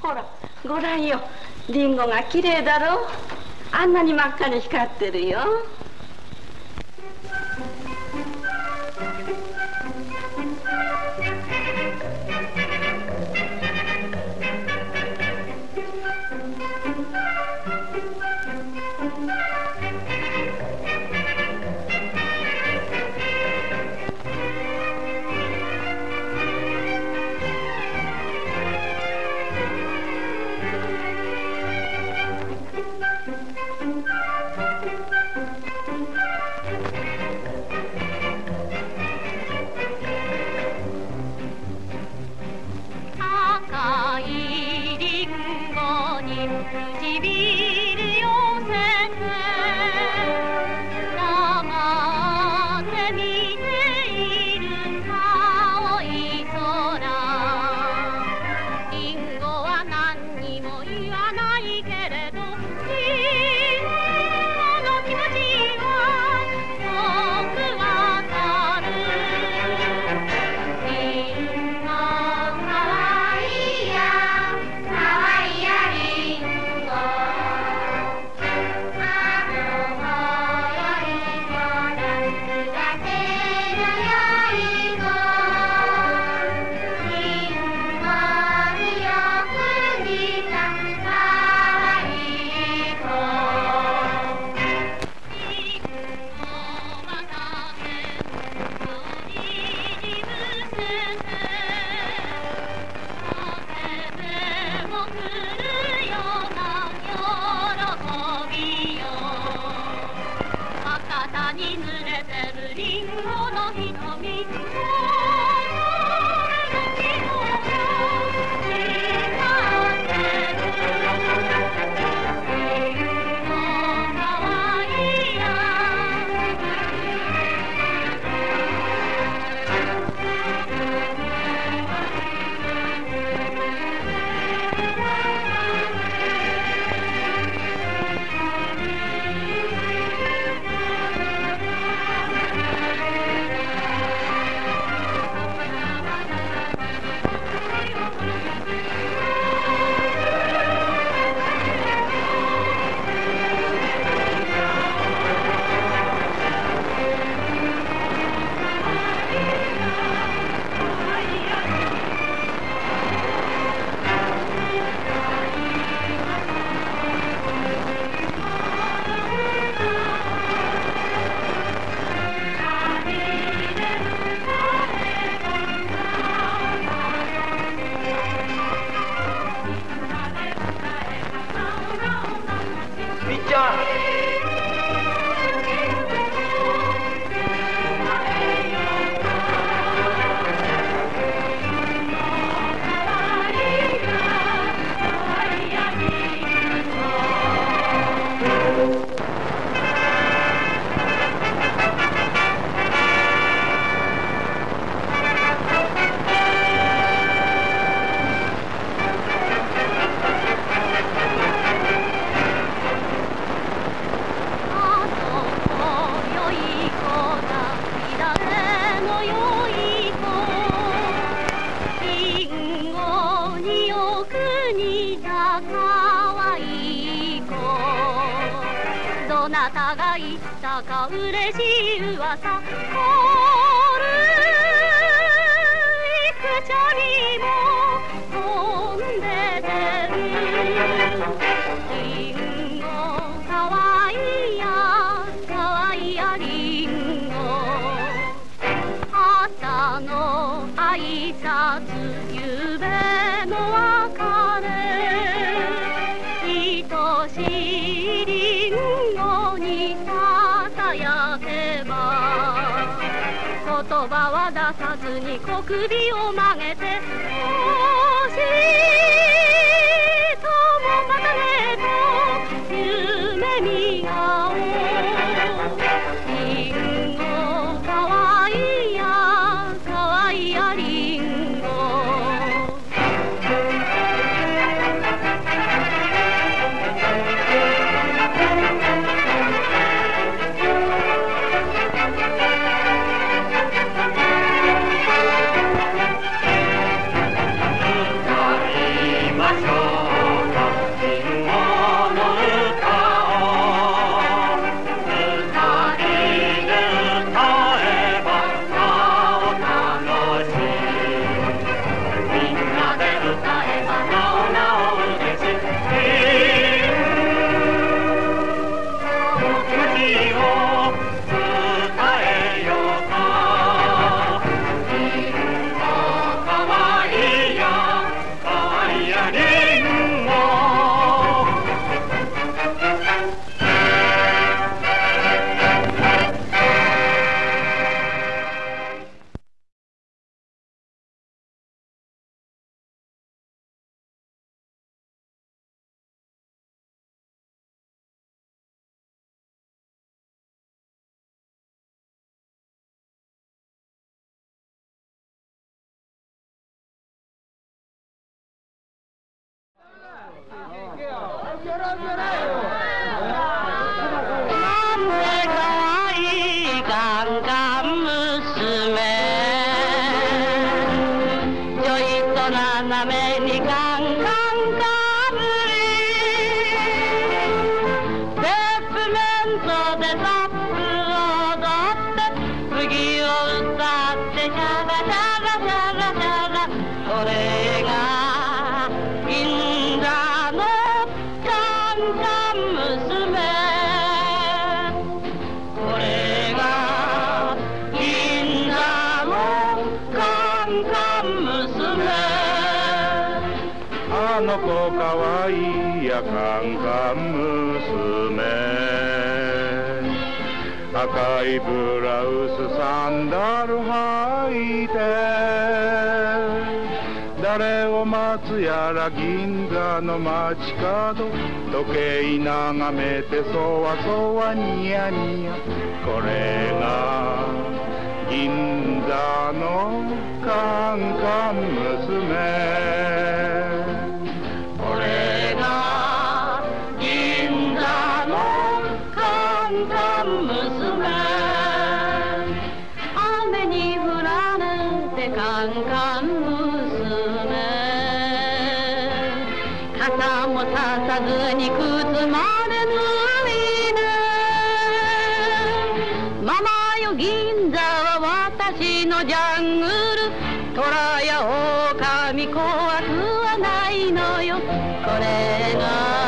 ほらご覧よ。リンゴが綺麗だろ？うあんなに真っ赤に光ってるよ。ど嬉しい噂。娘誰を待つやら銀座の街角。時計眺めてそわそわニヤニヤ。これが銀座のカンカン娘。ないのよ。これが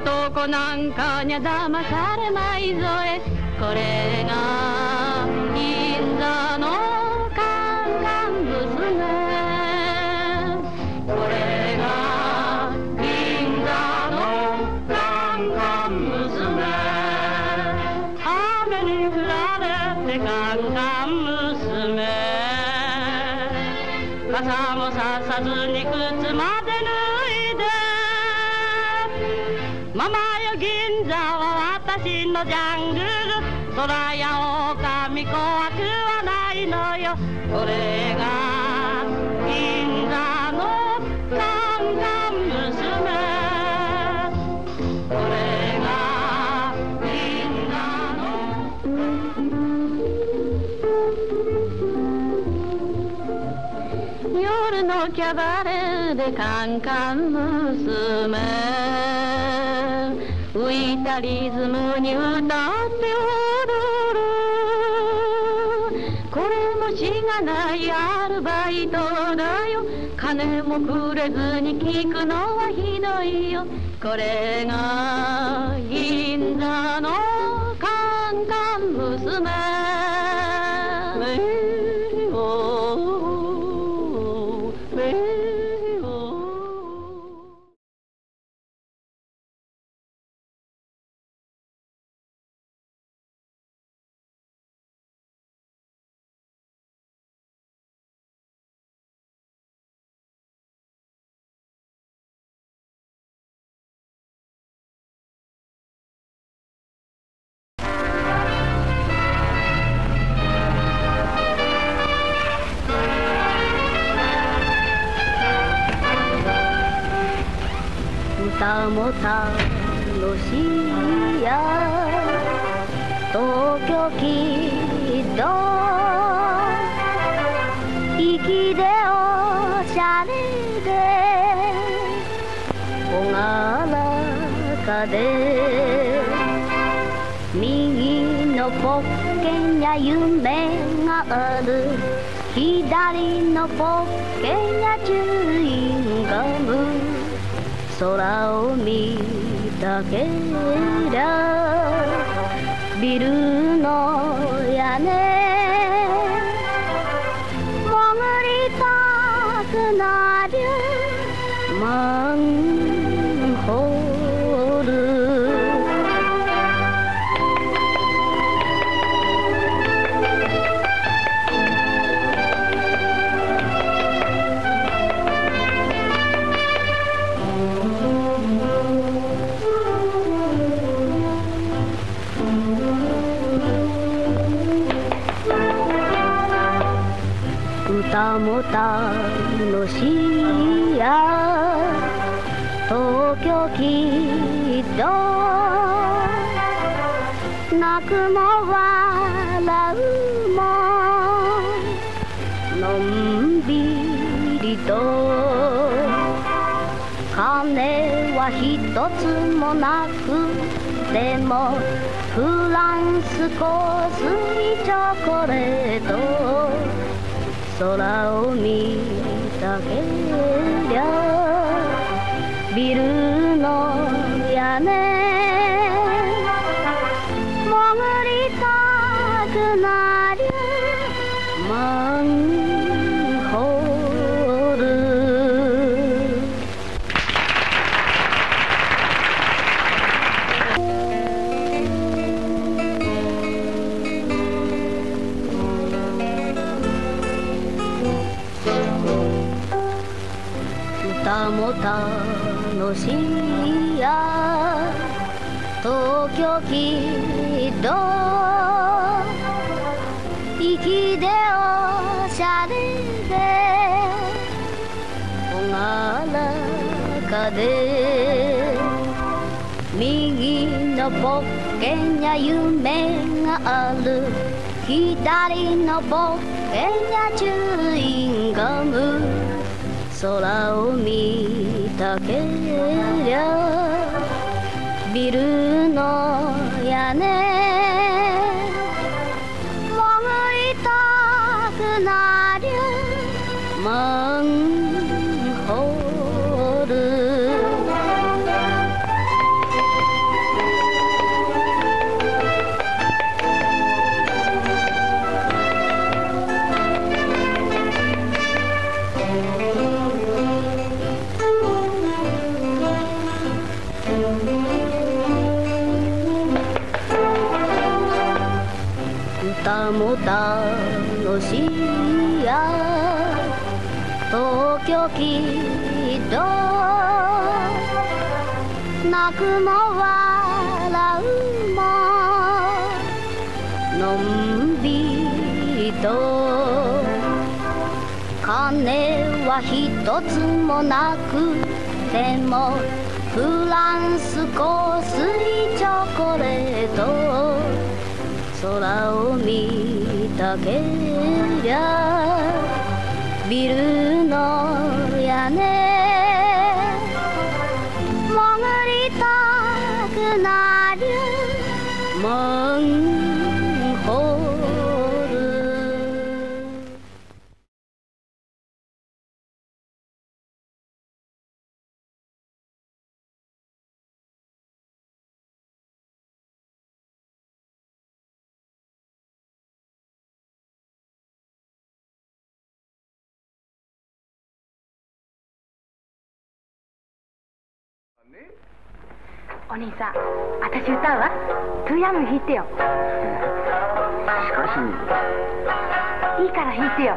男なんかにゃ騙されまいぞえ。これがキャバレーでカンカン娘。浮いたリズムに歌ってしがないアルバイトだよ。金もくれずに聞くのはひどいよ。これが銀座のカンカン娘も楽しいや。東京きっと粋でおしゃれで。朗らかで右のポッケにゃ夢がある。左のポッケにゃチューインガム空を見たけりゃビルの屋根泣くも笑うものんびりと金は一つもなくでもフランス香水チョコレート空を見たけりゃビル屋根潜りたくなりゃマンホール歌も楽しいや東京きっと息でおしゃれで朗らかで右のポッケにゃ夢がある。左のポッケにゃチューインガム。空を見たけりゃビルの屋根楽しいや東京きっと泣くも笑うものんびりと金は一つもなくてもフランス香水チョコレート空を見たけりゃビルの屋根お兄さん私歌うわ。トゥーヤム弾いてよ。しかし。いいから弾いてよ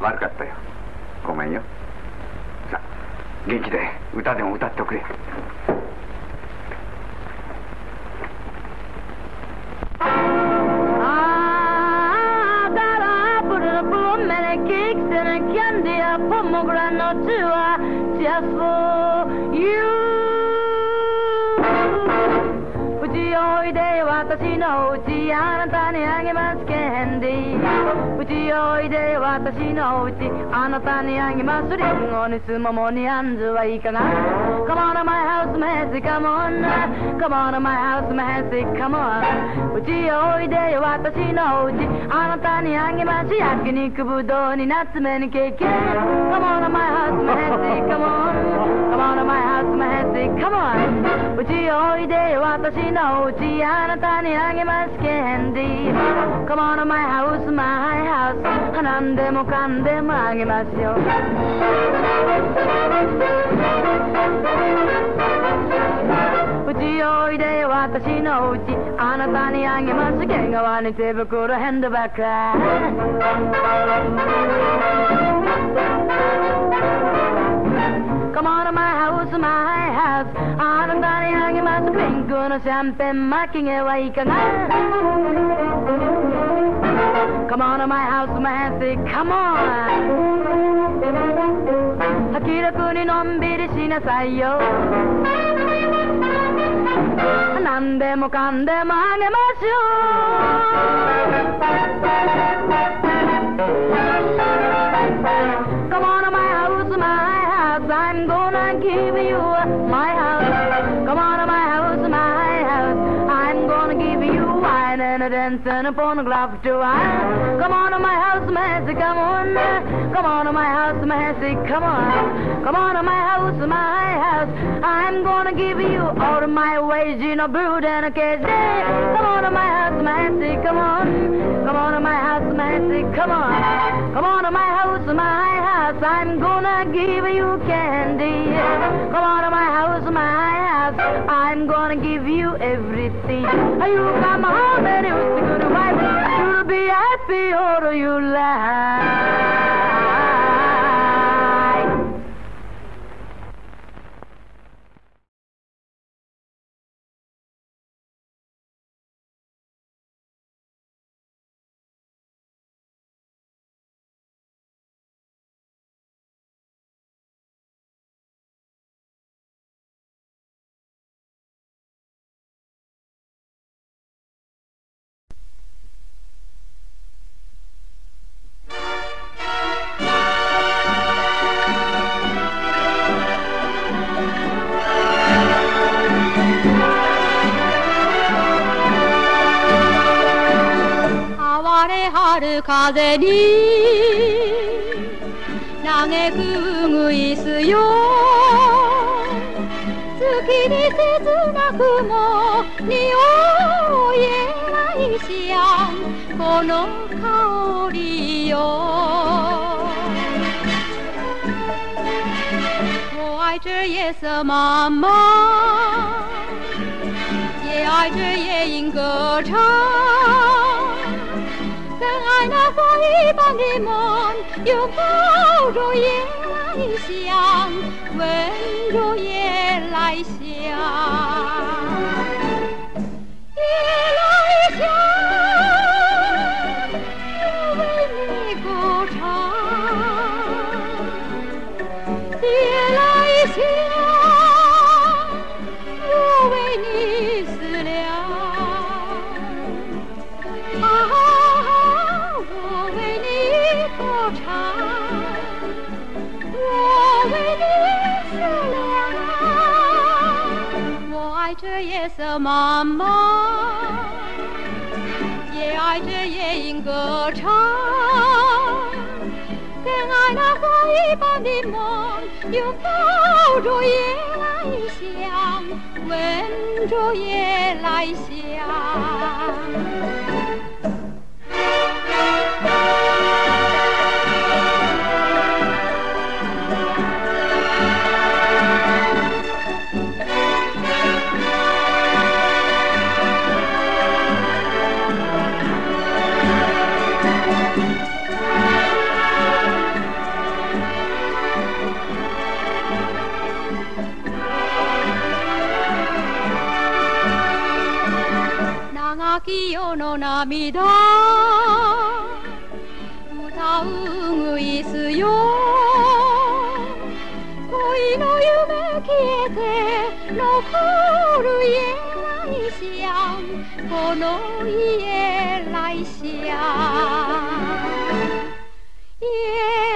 悪かったよ。ごめんよ。さあ元気で歌でも歌っておくれ。私のうちあなたにあげますケンディうちおいで私のうちあなたにあげます。リンゴにすももにあんずはいいかな Come on to my メッセカモン Come on to メッセカモンうちおいで私のうちあなたにあげます焼肉ぶどうに夏目にケーキ Come on to my house メッセカモン Come on to Massey, come on うちおいでよ私のうちあなたにあげますキャンディ Come on my house, my house 何でもかんでもあげますよ。うちおいでよ私のうちあなたにあげます。毛皮に手袋ヘンドバッグ Come on to my house, my house あなたにあげますピンクのシャンペン巻き毛はいかが Come on to my house, my house, come on 気楽にのんびりしなさいよ何でもかんでもあげますよ Come I'm gonna give you my house. Come on to my house, my house. I'm gonna give you wine and a dance and a phonograph to wine. Come on to my house, Massey, come on. Come on to my house, Massey, come on. Come on to my house, my house. I'm gonna give you all of my wage in a brood and a cage. Come on to my house, Massey, come on. Come on to my house, Massey, come on. Come on to my house, my house. I'm gonna give you candy. Come on to my house, my house. I'm gonna give you everything. You come home and you're a good wife. You'll be happy all your life. 哀れはる風に嘆くぐいすよ。月に切なくも匂えないしやんこの香りよ。我爱这夜色茫茫也爱这夜莺歌唱，的梦，拥抱着夜来香，闻着夜来香，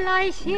来香